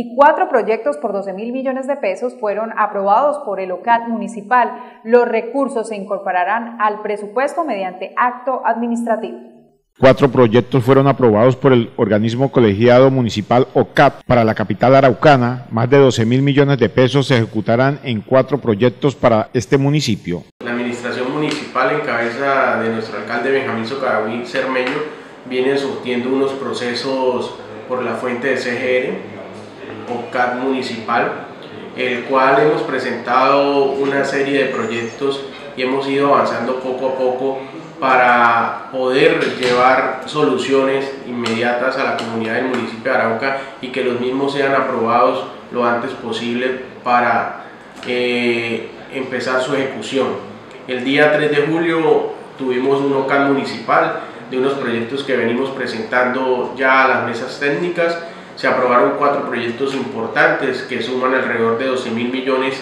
y cuatro proyectos por 12 mil millones de pesos fueron aprobados por el OCAT municipal. Los recursos se incorporarán al presupuesto mediante acto administrativo. Cuatro proyectos fueron aprobados por el organismo colegiado municipal OCAP para la capital araucana. Más de 12 mil millones de pesos se ejecutarán en cuatro proyectos para este municipio. La administración municipal en cabeza de nuestro alcalde Benjamín Socaraví Cermeño viene surtiendo unos procesos por la fuente de CGR, OCAP municipal, el cual hemos presentado una serie de proyectos y hemos ido avanzando poco a poco para poder llevar soluciones inmediatas a la comunidad del municipio de Arauca y que los mismos sean aprobados lo antes posible para eh, empezar su ejecución. El día 3 de julio tuvimos un local municipal de unos proyectos que venimos presentando ya a las mesas técnicas. Se aprobaron cuatro proyectos importantes que suman alrededor de 12 mil millones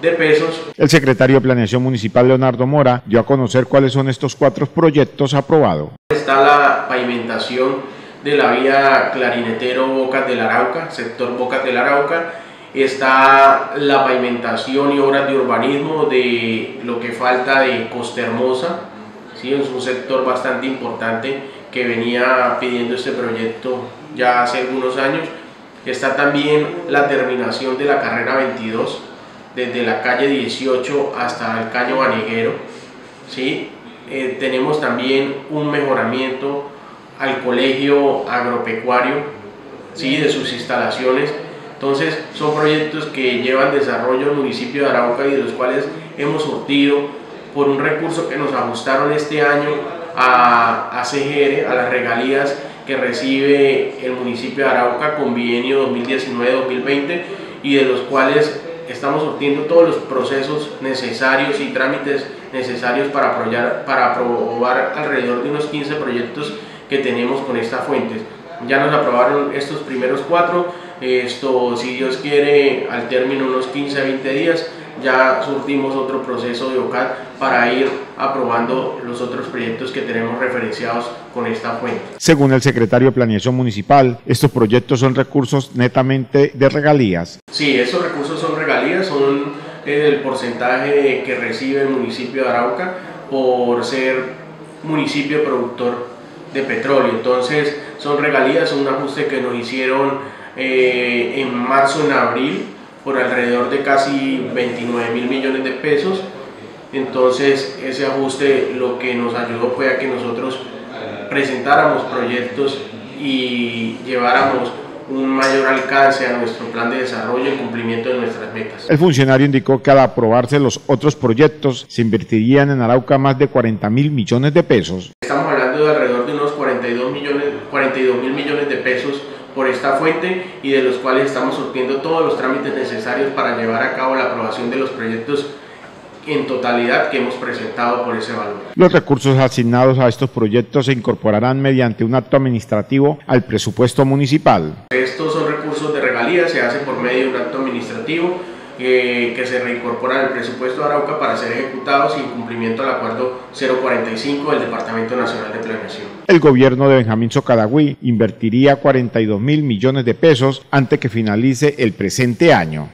de pesos. El secretario de Planeación Municipal, Leonardo Mora, dio a conocer cuáles son estos cuatro proyectos aprobados. Está la pavimentación de la vía Clarinetero Bocas del Arauca, sector Bocas del Arauca. Está la pavimentación y obras de urbanismo de lo que falta de Costa Hermosa. ¿sí? Es un sector bastante importante que venía pidiendo este proyecto ya hace algunos años. Está también la terminación de la carrera 22 desde la calle 18 hasta el caño Baniguero. ¿sí? Eh, tenemos también un mejoramiento al colegio agropecuario ¿sí? de sus instalaciones. Entonces son proyectos que llevan desarrollo al municipio de Arauca y de los cuales hemos surtido por un recurso que nos ajustaron este año a, a CGR, a las regalías que recibe el municipio de Arauca con bienio 2019-2020 y de los cuales estamos obteniendo todos los procesos necesarios y trámites necesarios para, apoyar, para aprobar alrededor de unos 15 proyectos que tenemos con esta fuente. Ya nos aprobaron estos primeros cuatro, esto si Dios quiere al término unos 15 a 20 días ya surtimos otro proceso de OCAD para ir aprobando los otros proyectos que tenemos referenciados con esta fuente. Según el secretario de Planeación Municipal, estos proyectos son recursos netamente de regalías. Sí, estos recursos son regalías, son el porcentaje que recibe el municipio de Arauca por ser municipio productor de petróleo. Entonces son regalías, un ajuste que nos hicieron eh, en marzo, en abril, por alrededor de casi 29 mil millones de pesos. Entonces ese ajuste lo que nos ayudó fue a que nosotros presentáramos proyectos y lleváramos un mayor alcance a nuestro plan de desarrollo y cumplimiento de nuestras metas. El funcionario indicó que al aprobarse los otros proyectos se invertirían en Arauca más de 40 mil millones de pesos. Estamos hablando de alrededor de unos 42 millones, 42 mil millones de pesos por esta fuente y de los cuales estamos surtiendo todos los trámites necesarios para llevar a cabo la aprobación de los proyectos en totalidad que hemos presentado por ese valor. Los recursos asignados a estos proyectos se incorporarán mediante un acto administrativo al presupuesto municipal. Estos son recursos de regalías, se hacen por medio de un acto administrativo eh, que se reincorporan al presupuesto de Arauca para ser ejecutados en cumplimiento al acuerdo 045 del Departamento Nacional de Planeación. El gobierno de Benjamín Socadagüí invertiría 42 mil millones de pesos antes que finalice el presente año.